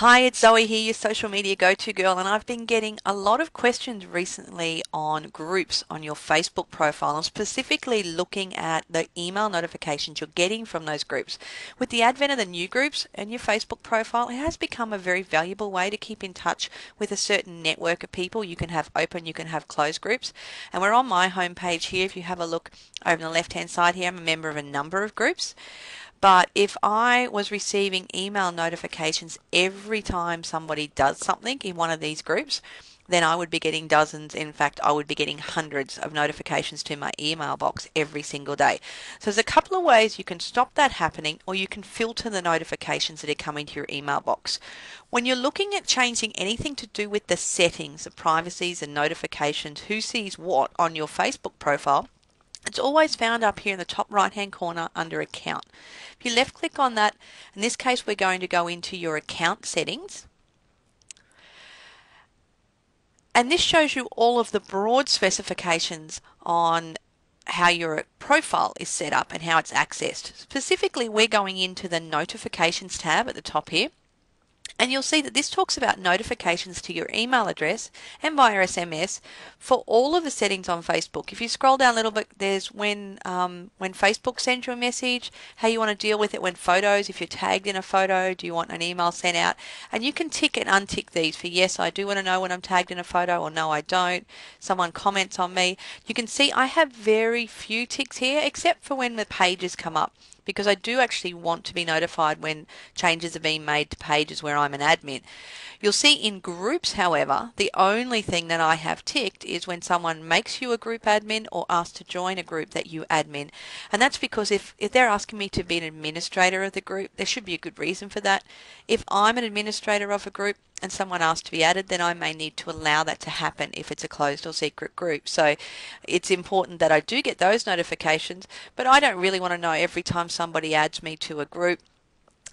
Hi, it's Zoe here, your social media go to girl, and I've been getting a lot of questions recently on groups on your Facebook profile. I'm specifically looking at the email notifications you're getting from those groups. With the advent of the new groups and your Facebook profile, it has become a very valuable way to keep in touch with a certain network of people. You can have open, you can have closed groups. And we're on my homepage here. If you have a look over on the left hand side here, I'm a member of a number of groups. But if I was receiving email notifications every time somebody does something in one of these groups, then I would be getting dozens. In fact, I would be getting hundreds of notifications to my email box every single day. So there's a couple of ways you can stop that happening or you can filter the notifications that are coming to your email box. When you're looking at changing anything to do with the settings, the privacies and notifications, who sees what on your Facebook profile, it's always found up here in the top right hand corner under account. If you left click on that, in this case we're going to go into your account settings. And this shows you all of the broad specifications on how your profile is set up and how it's accessed. Specifically, we're going into the notifications tab at the top here. And you'll see that this talks about notifications to your email address and via SMS for all of the settings on Facebook. If you scroll down a little bit, there's when um, when Facebook sends you a message, how you want to deal with it when photos, if you're tagged in a photo, do you want an email sent out? And you can tick and untick these for yes, I do want to know when I'm tagged in a photo, or no, I don't. Someone comments on me. You can see I have very few ticks here, except for when the pages come up because I do actually want to be notified when changes are being made to pages where I'm an admin. You'll see in groups, however, the only thing that I have ticked is when someone makes you a group admin or asks to join a group that you admin. And that's because if, if they're asking me to be an administrator of the group, there should be a good reason for that. If I'm an administrator of a group, and someone asks to be added, then I may need to allow that to happen if it's a closed or secret group. So it's important that I do get those notifications, but I don't really want to know every time somebody adds me to a group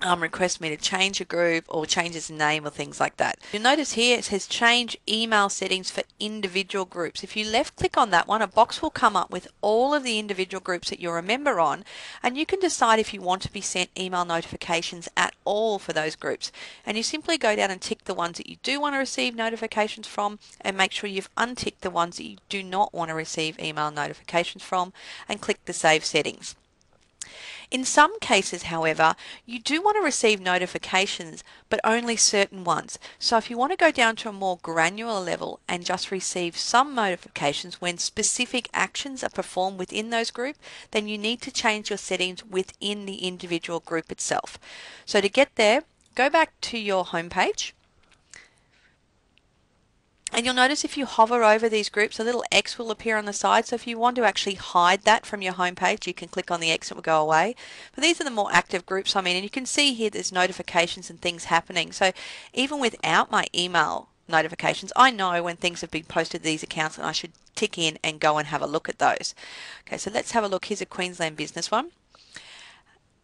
um, request me to change a group or change its name or things like that. You'll notice here it says change email settings for individual groups. If you left click on that one, a box will come up with all of the individual groups that you're a member on, and you can decide if you want to be sent email notifications at all for those groups. And you simply go down and tick the ones that you do want to receive notifications from, and make sure you've unticked the ones that you do not want to receive email notifications from, and click the save settings. In some cases, however, you do want to receive notifications, but only certain ones. So if you want to go down to a more granular level and just receive some notifications when specific actions are performed within those groups, then you need to change your settings within the individual group itself. So to get there, go back to your homepage and you'll notice if you hover over these groups, a little X will appear on the side. So if you want to actually hide that from your home page, you can click on the X and it will go away. But these are the more active groups I'm in. And you can see here there's notifications and things happening. So even without my email notifications, I know when things have been posted to these accounts and I should tick in and go and have a look at those. Okay, so let's have a look. Here's a Queensland business one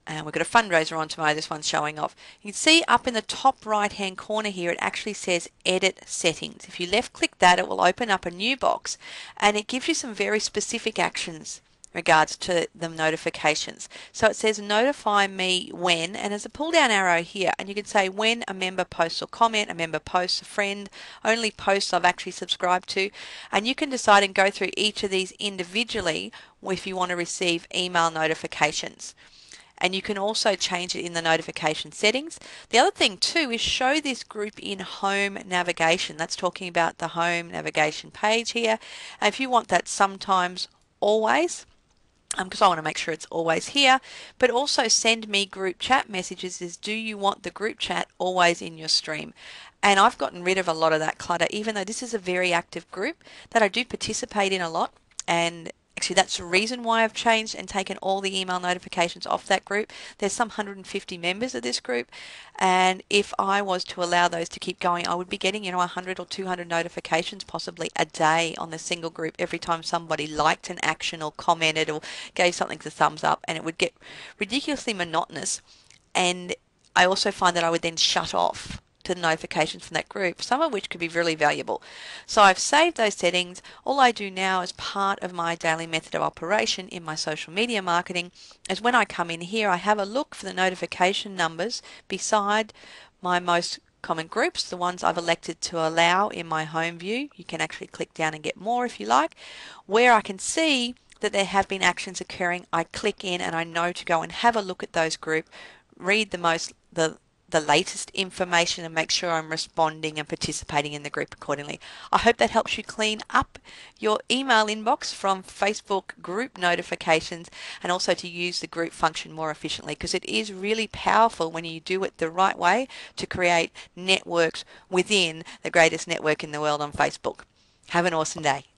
and we've got a fundraiser on tomorrow. This one's showing off. You can see up in the top right hand corner here, it actually says edit settings. If you left click that, it will open up a new box and it gives you some very specific actions regards to the notifications. So it says notify me when, and there's a pull down arrow here, and you can say when a member posts or comment, a member posts, a friend, only posts I've actually subscribed to, and you can decide and go through each of these individually if you want to receive email notifications and you can also change it in the notification settings. The other thing too is show this group in home navigation. That's talking about the home navigation page here. And if you want that sometimes always, because um, I want to make sure it's always here, but also send me group chat messages is do you want the group chat always in your stream? And I've gotten rid of a lot of that clutter, even though this is a very active group that I do participate in a lot. And Actually, that's the reason why I've changed and taken all the email notifications off that group. There's some 150 members of this group, and if I was to allow those to keep going, I would be getting, you know, 100 or 200 notifications possibly a day on the single group every time somebody liked an action or commented or gave something the thumbs up, and it would get ridiculously monotonous. And I also find that I would then shut off to the notifications from that group, some of which could be really valuable. So I've saved those settings. All I do now as part of my daily method of operation in my social media marketing is when I come in here, I have a look for the notification numbers beside my most common groups, the ones I've elected to allow in my home view. You can actually click down and get more if you like. Where I can see that there have been actions occurring, I click in and I know to go and have a look at those group, read the most the the latest information and make sure I'm responding and participating in the group accordingly. I hope that helps you clean up your email inbox from Facebook group notifications and also to use the group function more efficiently because it is really powerful when you do it the right way to create networks within the greatest network in the world on Facebook. Have an awesome day.